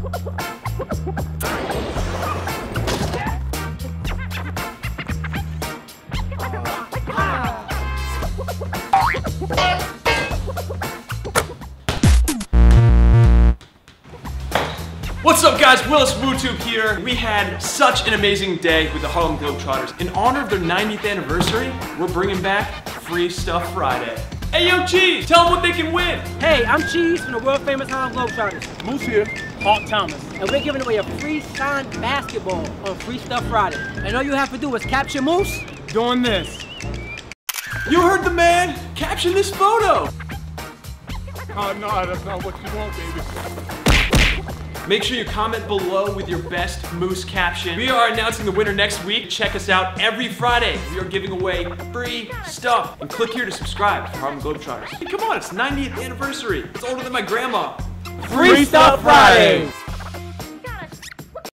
What's up guys, Willis WooTube here. We had such an amazing day with the Harlem Globetrotters. In honor of their 90th anniversary, we're bringing back Free Stuff Friday. Hey yo Cheese, tell them what they can win. Hey, I'm Cheese from the world famous Harlem Globetrotters. Moose here. Hawk Thomas. And we're giving away a free signed basketball on Free Stuff Friday. And all you have to do is capture Moose. Doing this. You heard the man, caption this photo. Uh, oh no, that's not what you want, baby. Make sure you comment below with your best Moose caption. We are announcing the winner next week. Check us out every Friday. We are giving away free stuff. And click here to subscribe to Harlem Globetrotters. Hey, come on, it's 90th anniversary. It's older than my grandma. Free Stuff Friday.